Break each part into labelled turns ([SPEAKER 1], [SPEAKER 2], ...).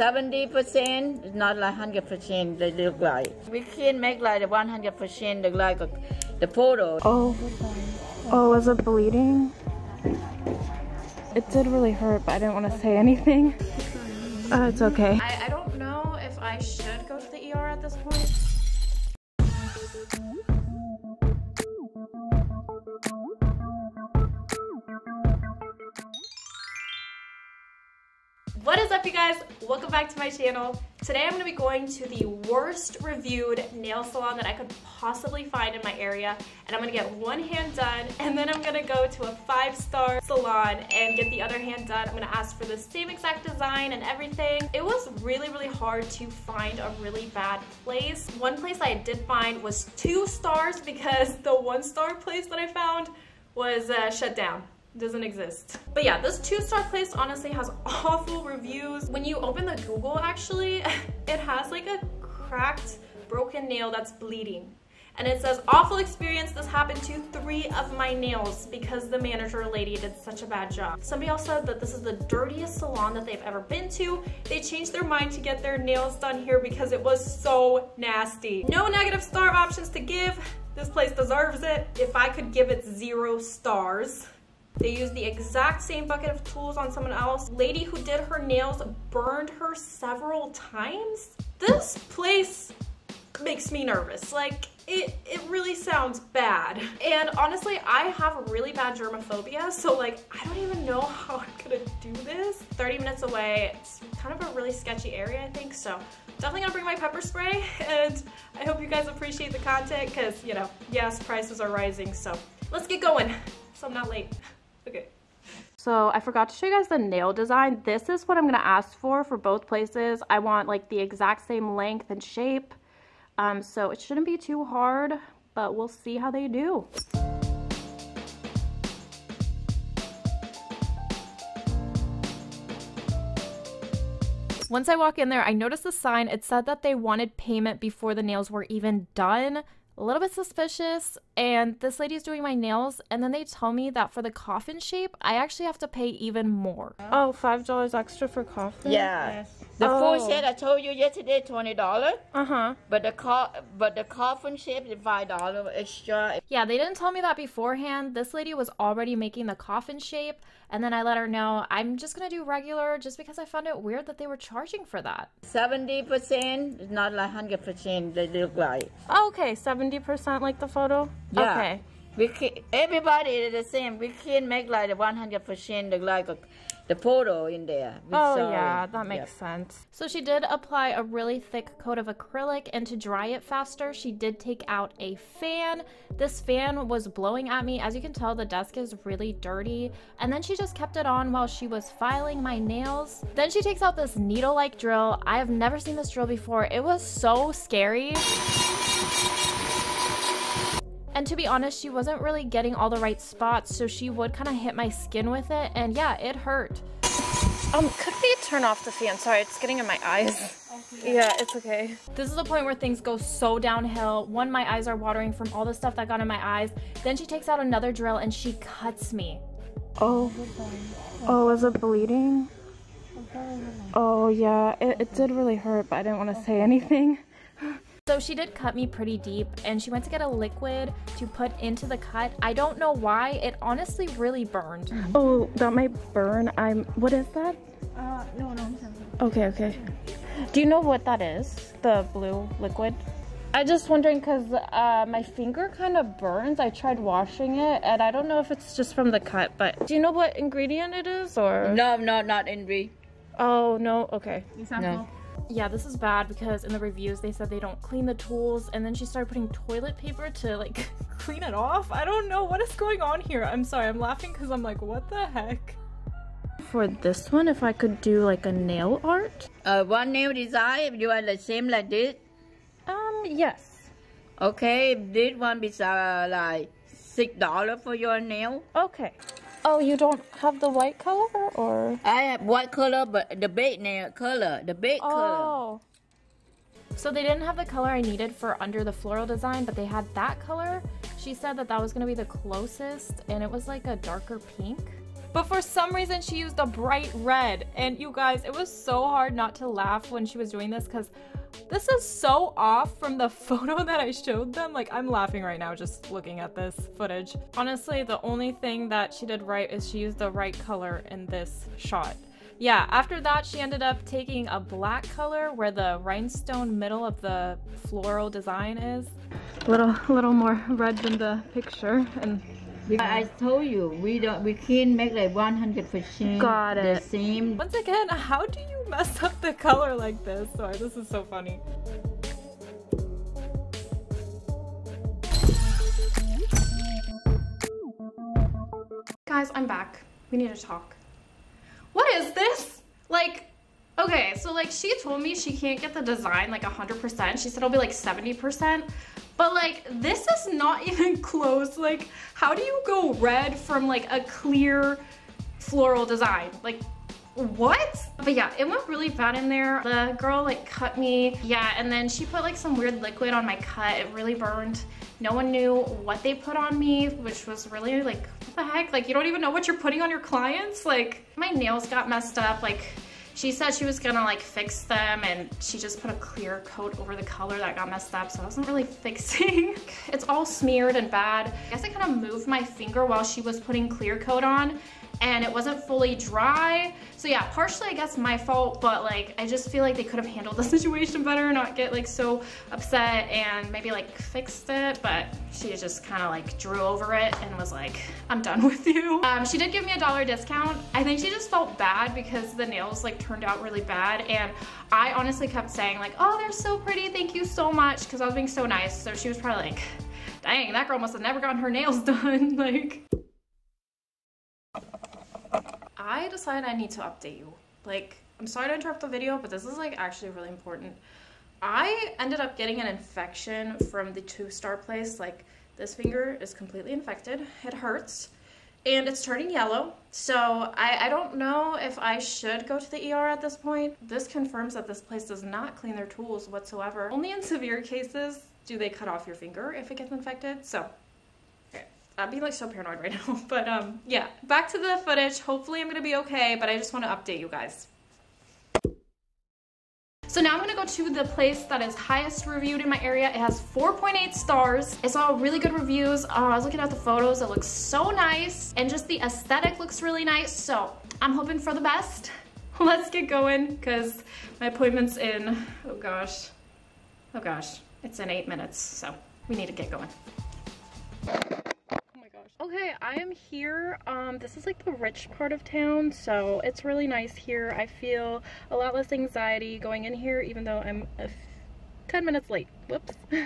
[SPEAKER 1] 70%, it's not like 100% they look like. We can't make like the 100% look like the photo.
[SPEAKER 2] Oh. Oh, was it bleeding? It did really hurt, but I didn't want to say anything. Uh, it's okay.
[SPEAKER 3] I, I don't know if I should go to the ER at this point. What is up you guys? Welcome back to my channel. Today I'm going to be going to the worst reviewed nail salon that I could possibly find in my area and I'm going to get one hand done and then I'm going to go to a five star salon and get the other hand done. I'm going to ask for the same exact design and everything. It was really really hard to find a really bad place. One place I did find was two stars because the one star place that I found was uh, shut down doesn't exist. But yeah, this two star place honestly has awful reviews. When you open the Google actually, it has like a cracked, broken nail that's bleeding. And it says, awful experience, this happened to three of my nails because the manager lady did such a bad job. Somebody else said that this is the dirtiest salon that they've ever been to. They changed their mind to get their nails done here because it was so nasty. No negative star options to give. This place deserves it. If I could give it zero stars, they used the exact same bucket of tools on someone else. Lady who did her nails burned her several times. This place makes me nervous. Like, it, it really sounds bad. And honestly, I have really bad germophobia, so like, I don't even know how I'm gonna do this. 30 minutes away, it's kind of a really sketchy area, I think, so definitely gonna bring my pepper spray, and I hope you guys appreciate the content, because, you know, yes, prices are rising, so let's get going, so I'm not late. Okay. So I forgot to show you guys the nail design. This is what I'm going to ask for for both places. I want like the exact same length and shape. Um, so it shouldn't be too hard, but we'll see how they do. Once I walk in there, I noticed the sign. It said that they wanted payment before the nails were even done a little bit suspicious and this lady's doing my nails and then they tell me that for the coffin shape i actually have to pay even more.
[SPEAKER 2] Oh five dollars extra for coffin?
[SPEAKER 1] Yeah. Yes. The oh. full set i told you yesterday twenty dollars
[SPEAKER 2] uh-huh
[SPEAKER 1] but the co- but the coffin shape is five dollars extra
[SPEAKER 3] yeah they didn't tell me that beforehand this lady was already making the coffin shape and then i let her know i'm just gonna do regular just because i found it weird that they were charging for that
[SPEAKER 1] 70 percent is not like 100 percent they look like
[SPEAKER 2] oh, okay 70 70% like the photo?
[SPEAKER 1] Yeah.
[SPEAKER 2] Okay.
[SPEAKER 1] We can, everybody is the same. We can't make like the 100% look like a, the photo in there.
[SPEAKER 2] We oh sorry. yeah, that makes yep. sense.
[SPEAKER 3] So she did apply a really thick coat of acrylic and to dry it faster, she did take out a fan. This fan was blowing at me. As you can tell, the desk is really dirty. And then she just kept it on while she was filing my nails. Then she takes out this needle-like drill. I have never seen this drill before. It was so scary. And to be honest, she wasn't really getting all the right spots, so she would kind of hit my skin with it, and yeah, it hurt.
[SPEAKER 2] Um, could we turn off the fan? Sorry, it's getting in my eyes. Yeah, it's okay.
[SPEAKER 3] This is the point where things go so downhill. One, my eyes are watering from all the stuff that got in my eyes. Then she takes out another drill and she cuts me.
[SPEAKER 2] Oh. Oh, is it bleeding? Oh, yeah. It, it did really hurt, but I didn't want to say anything.
[SPEAKER 3] So she did cut me pretty deep and she went to get a liquid to put into the cut. I don't know why. It honestly really burned.
[SPEAKER 2] Oh, that might burn. I'm, what is that?
[SPEAKER 4] Uh, no, no.
[SPEAKER 2] Okay, okay. Do you know what that is? The blue liquid? I just wondering because uh, my finger kind of burns. I tried washing it and I don't know if it's just from the cut, but do you know what ingredient it is or?
[SPEAKER 1] No, no, not ingredient.
[SPEAKER 2] Oh, no, okay.
[SPEAKER 4] Example. No
[SPEAKER 3] yeah, this is bad because in the reviews they said they don't clean the tools and then she started putting toilet paper to like clean it off. I don't know what is going on here. I'm sorry, I'm laughing because I'm like, what the heck?
[SPEAKER 2] For this one, if I could do like a nail art.
[SPEAKER 1] Uh, one nail design, if you are the same like this?
[SPEAKER 2] Um, yes.
[SPEAKER 1] Okay, this one is uh, like $6 for your nail.
[SPEAKER 2] Okay. Oh, you don't have the white color or?
[SPEAKER 1] I have white color, but the bait nail color, the bait oh. color.
[SPEAKER 3] So they didn't have the color I needed for under the floral design, but they had that color. She said that that was going to be the closest, and it was like a darker pink. but for some reason she used a bright red. And you guys, it was so hard not to laugh when she was doing this because this is so off from the photo that I showed them. Like, I'm laughing right now just looking at this footage. Honestly, the only thing that she did right is she used the right color in this shot. Yeah, after that, she ended up taking a black color where the rhinestone middle of the floral design is. A little, little more red than the picture. And
[SPEAKER 1] I told you we don't we can't make like 100 percent
[SPEAKER 3] Got
[SPEAKER 1] the same.
[SPEAKER 3] once again, how do you mess up the color like this? Sorry, this is so funny. Guys, I'm back. We need to talk. What is this? Like, okay, so like she told me she can't get the design like 100%. She said it'll be like 70%. But like, this is not even close. Like, how do you go red from like a clear floral design? Like, what? But yeah, it went really bad in there. The girl like cut me. Yeah, and then she put like some weird liquid on my cut. It really burned. No one knew what they put on me, which was really like, what the heck? Like, you don't even know what you're putting on your clients? Like, my nails got messed up. Like, she said she was gonna like fix them and she just put a clear coat over the color that got messed up so I wasn't really fixing. it's all smeared and bad. I guess I kind of moved my finger while she was putting clear coat on and it wasn't fully dry. So yeah, partially I guess my fault, but like I just feel like they could have handled the situation better, not get like so upset and maybe like fixed it, but she just kind of like drew over it and was like, I'm done with you. Um, she did give me a dollar discount. I think she just felt bad because the nails like turned out really bad and I honestly kept saying like, oh, they're so pretty, thank you so much, because I was being so nice. So she was probably like, dang, that girl must have never gotten her nails done. like, I decided I need to update you. Like, I'm sorry to interrupt the video, but this is like actually really important. I ended up getting an infection from the two star place. Like, this finger is completely infected. It hurts and it's turning yellow. So I, I don't know if I should go to the ER at this point. This confirms that this place does not clean their tools whatsoever. Only in severe cases do they cut off your finger if it gets infected. So I'm being like so paranoid right now. But um, yeah, back to the footage. Hopefully I'm gonna be okay, but I just wanna update you guys. So now I'm gonna go to the place that is highest reviewed in my area. It has 4.8 stars. It's all really good reviews. Uh, I was looking at the photos. It looks so nice. And just the aesthetic looks really nice. So I'm hoping for the best. Let's get going because my appointment's in, oh gosh. Oh gosh, it's in eight minutes. So we need to get going. Okay, I am here. Um, this is like the rich part of town, so it's really nice here. I feel a lot less anxiety going in here, even though I'm 10 minutes late. Whoops.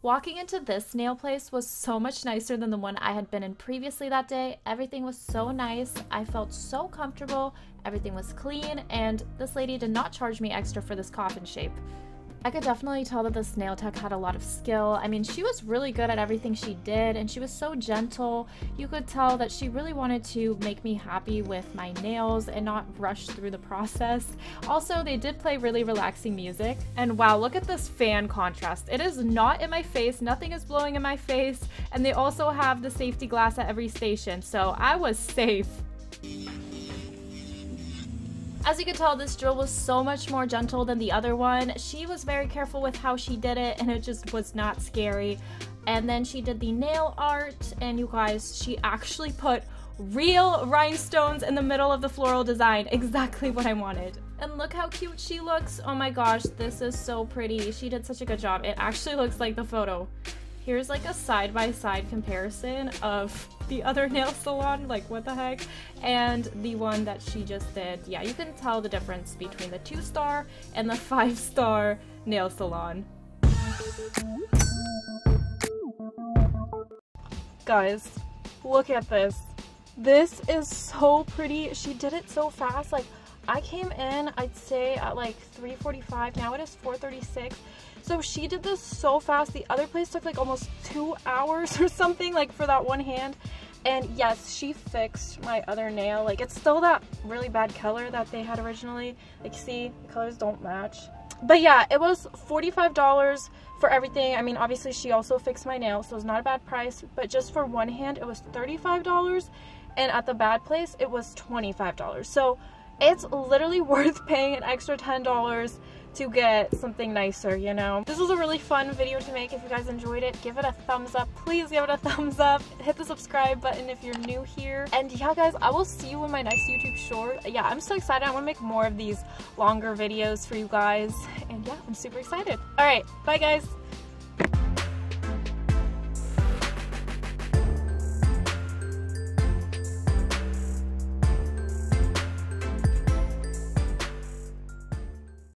[SPEAKER 3] Walking into this nail place was so much nicer than the one I had been in previously that day. Everything was so nice. I felt so comfortable. Everything was clean, and this lady did not charge me extra for this coffin shape. I could definitely tell that this nail tech had a lot of skill. I mean, she was really good at everything she did and she was so gentle. You could tell that she really wanted to make me happy with my nails and not rush through the process. Also, they did play really relaxing music. And wow, look at this fan contrast. It is not in my face, nothing is blowing in my face, and they also have the safety glass at every station, so I was safe. As you can tell, this drill was so much more gentle than the other one. She was very careful with how she did it and it just was not scary. And then she did the nail art and you guys, she actually put real rhinestones in the middle of the floral design. Exactly what I wanted. And look how cute she looks. Oh my gosh, this is so pretty. She did such a good job. It actually looks like the photo. Here's like a side-by-side -side comparison of the other nail salon, like what the heck, and the one that she just did. Yeah, you can tell the difference between the two-star and the five-star nail salon. Guys, look at this. This is so pretty. She did it so fast. Like, I came in, I'd say at like 3.45. Now it is 4.36 so she did this so fast. The other place took like almost two hours or something like for that one hand. And yes, she fixed my other nail. Like it's still that really bad color that they had originally. Like see, the colors don't match. but yeah, it was $45 for everything. I mean, obviously she also fixed my nail, so it's not a bad price, but just for one hand, it was $35 and at the bad place, it was $25. So it's literally worth paying an extra $10 to get something nicer, you know? This was a really fun video to make. If you guys enjoyed it, give it a thumbs up. Please give it a thumbs up. Hit the subscribe button if you're new here. And yeah, guys, I will see you in my next YouTube short. Yeah, I'm so excited. I want to make more of these longer videos for you guys. And yeah, I'm super excited. All right, bye guys.